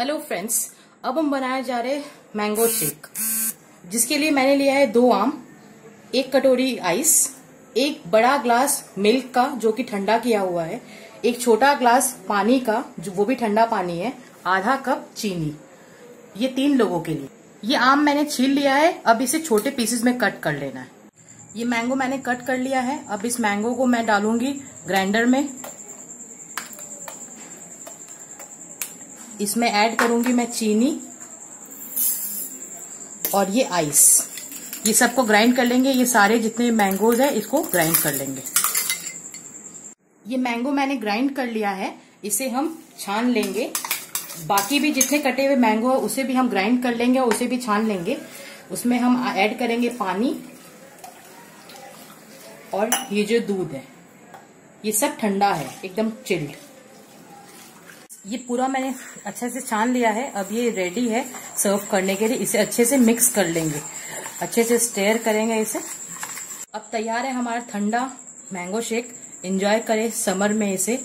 Hello friends अब हम बनाए जा रहे मैंगो शेक जिसके लिए मैंने लिया है दो आम, एक कटोरी आइस एक बड़ा ग्लास मिल्क का, जो कि ठंडा किया हुआ है, एक छोटा ग्लास पानी का, जो वो भी ठंडा पानी है, आधा कप चीनी। ये तीन लोगों के लिए। ये आम मैंने छील लिया है, अब इसे छोटे पीसेस में कट कर लेना है। ये मैंगो मैंने कट कर लिया है, अब इस मैंगो को मैं डालूँगी ग्राइंडर में। इसमें ऐड करूँगी मैं चीनी और ये आइस। ये सबको ग्राइंड कर लेंगे, ये सारे जितने मैंगोज है, इसको ग्राइंड कर लेंगे। ये मैंगो मैंने ग्राइंड कर लिया है, इसे हम छान लेंगे। बाकी भी जितने कटे हुए मैंगो है, उसे भी हम ग्राइंड कर लेंगे और उसे भी छान लेंगे। उसमें हम ऐड करेंगे पानी और ये जो दूध है, ये सब ठंडा है, एकदम चिल्ड। ये पूरा मैंने अच्छे से छान लिया है। अब ये रेडी है सर्व करने के लिए। इसे अच्छे से मिक्स कर लेंगे। अच्छे से स्टेयर करेंगे इसे। अब तैयार है हमारा ठंडा मैंगो शेक एंजॉय करें समर में इसे।